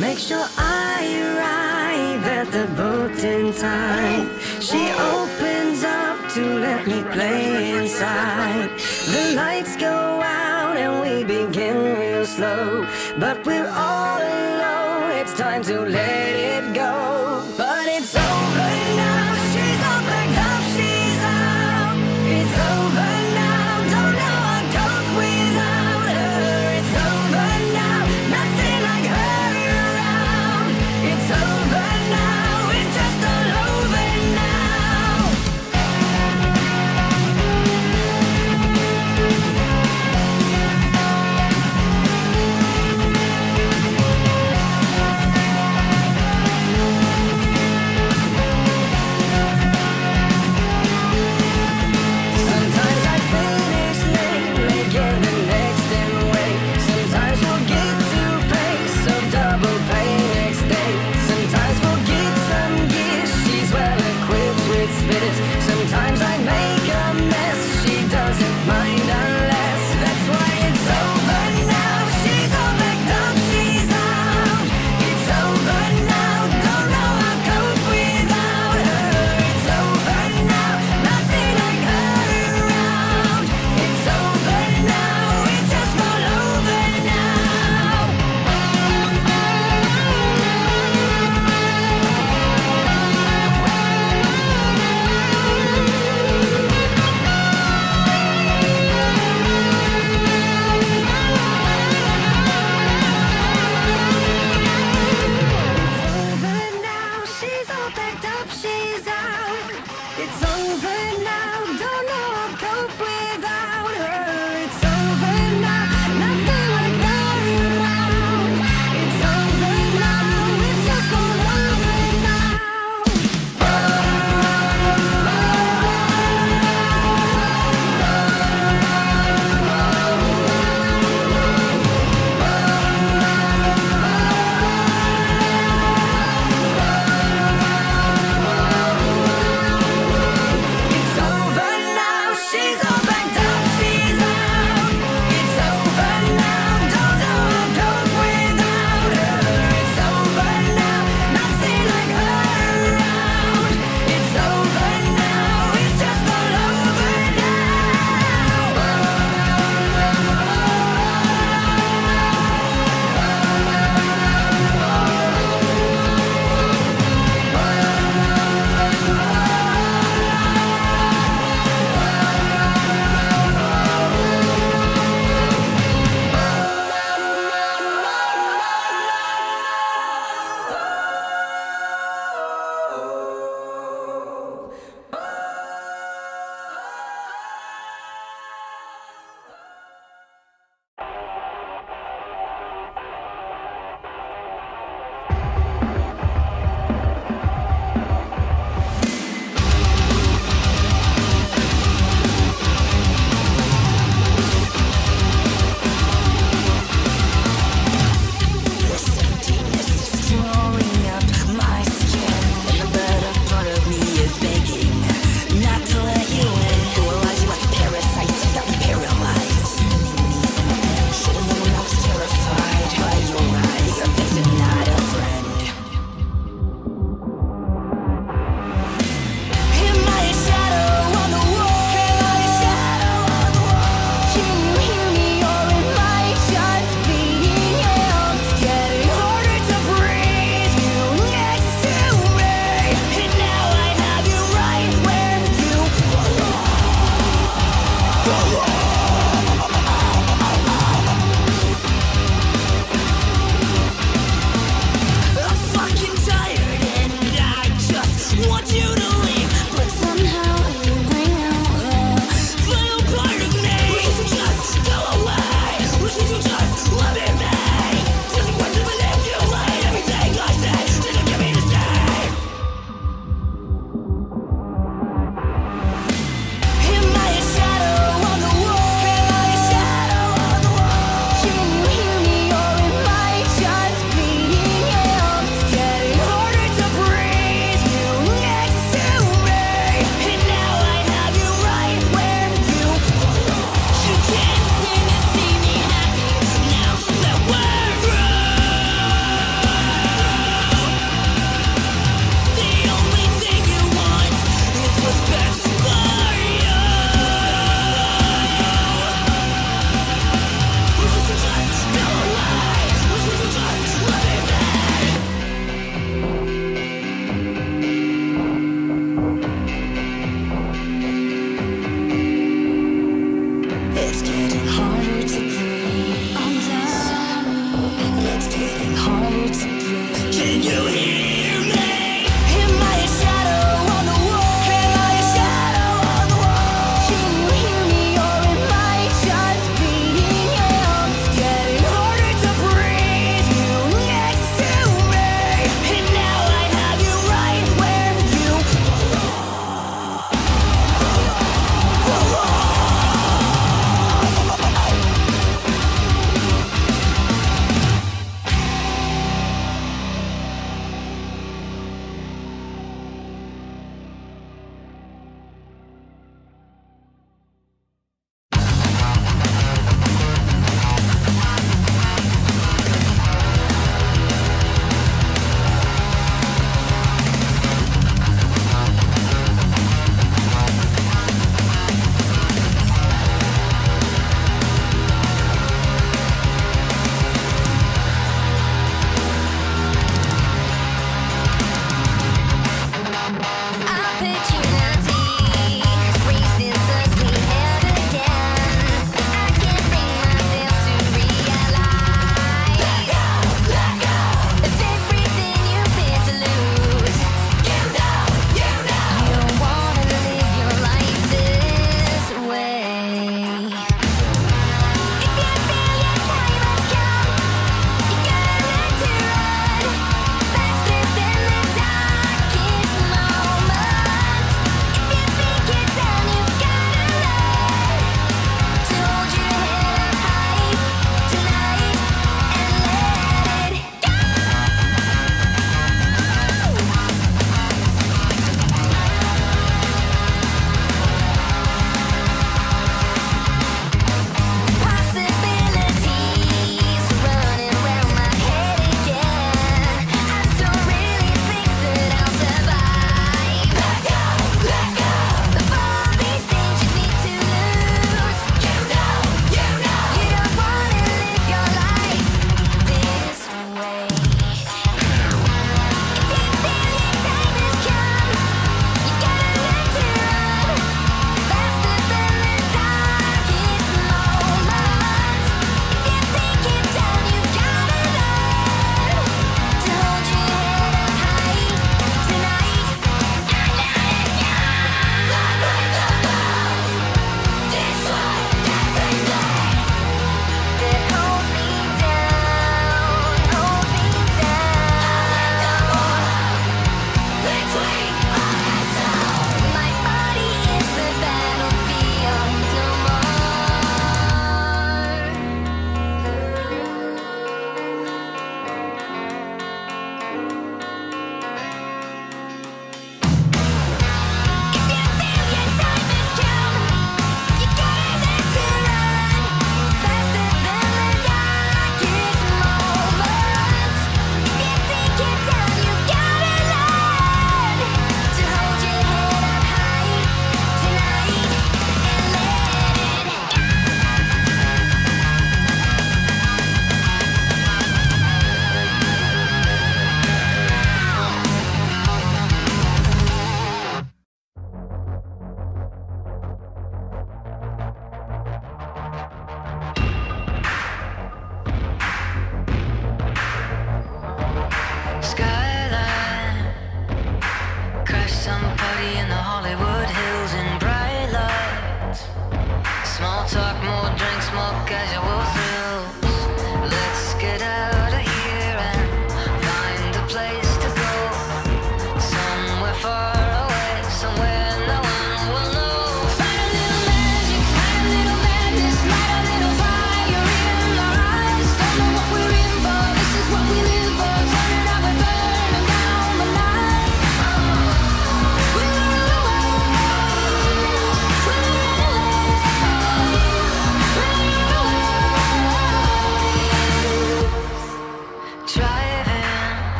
Make sure I arrive at the boat in time. She opens up to let me play inside. The lights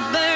goodbye.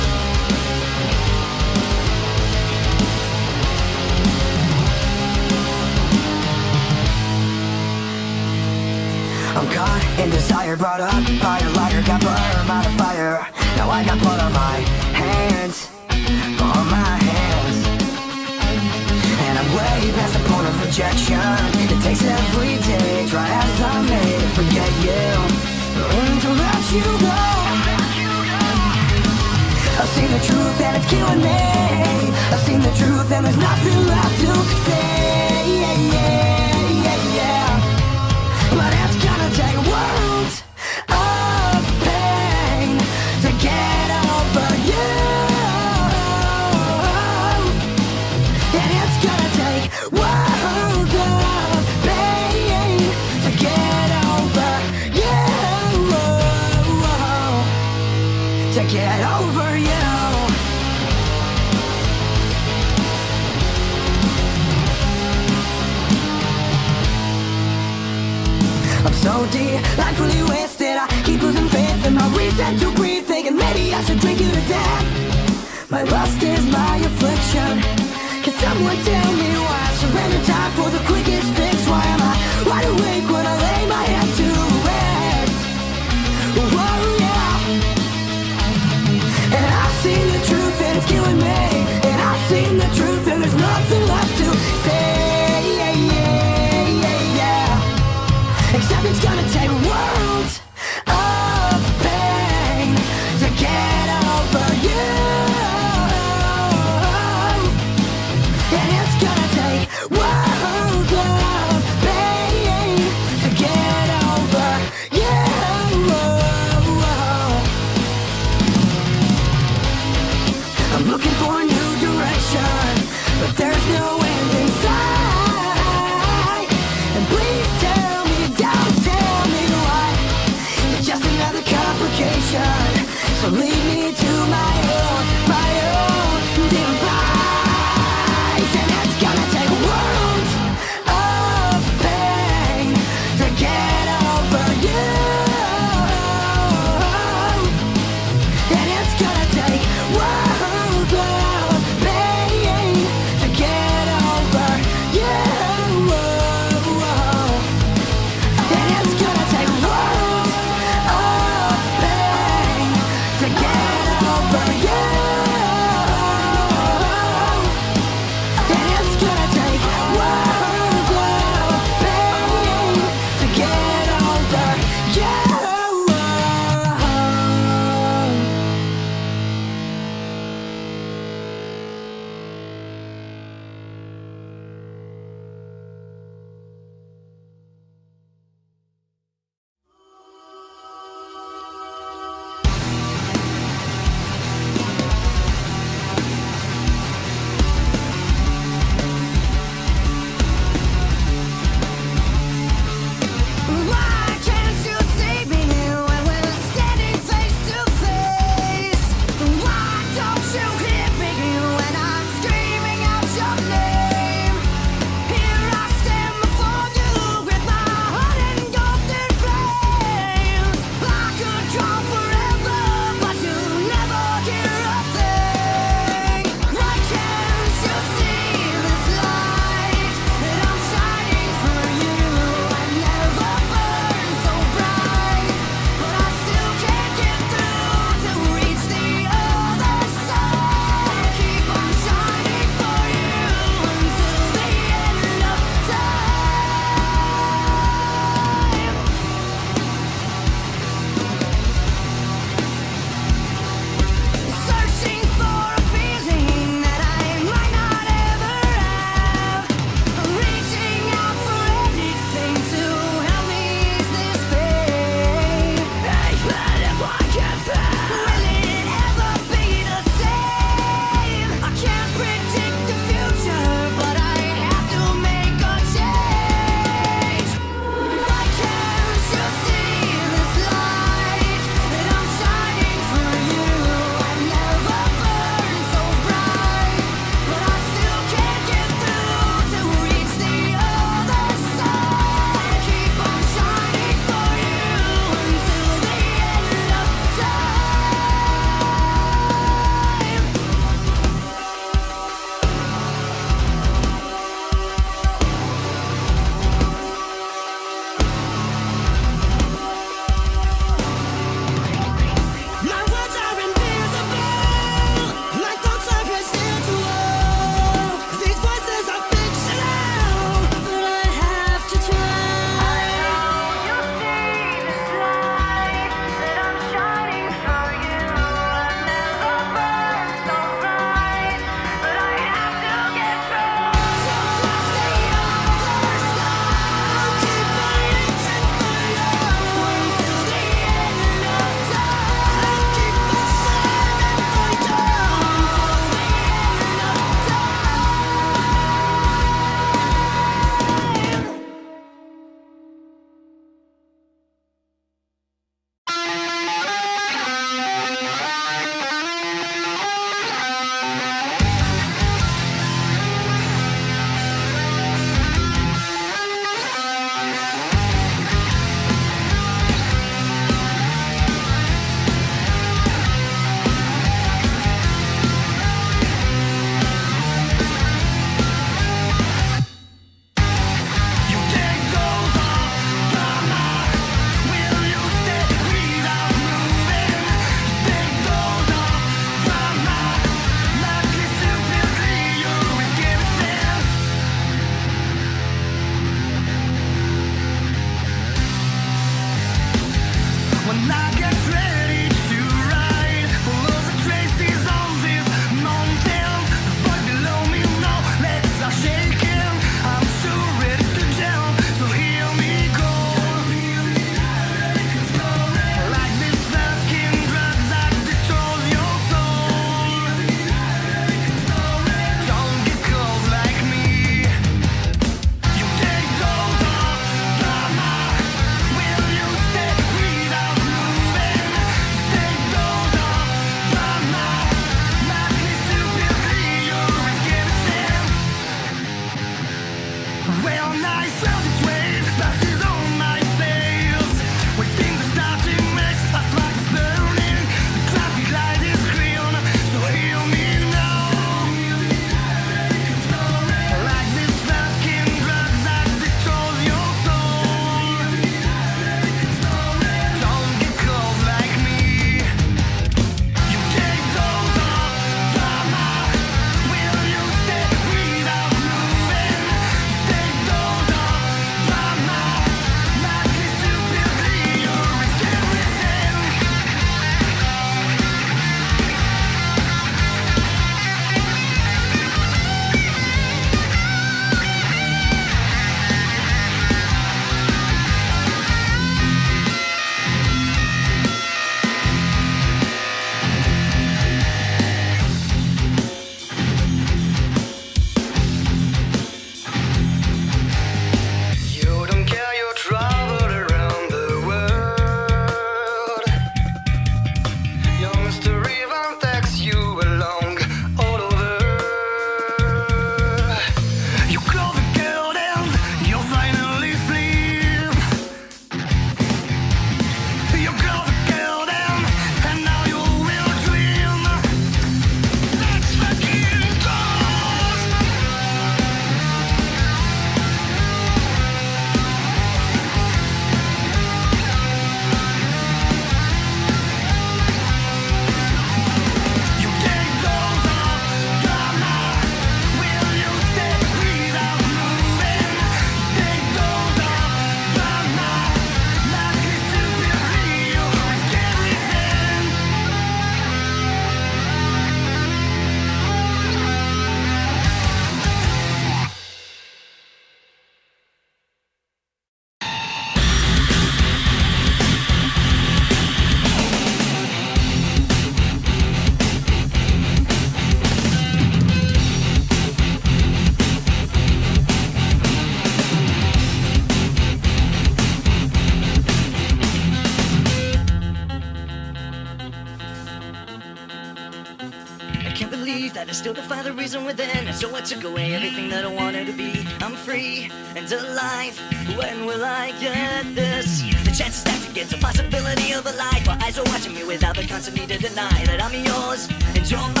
I took away everything that I wanted to be. I'm free and alive. When will I get this? The chance is to against the possibility of a life. My eyes are watching me without the constant need to deny that I'm yours and you're mine.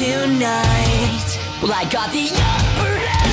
Tonight. Well, I got the upper hand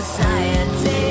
society,